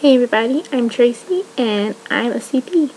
Hey everybody, I'm Tracy and I'm a CP.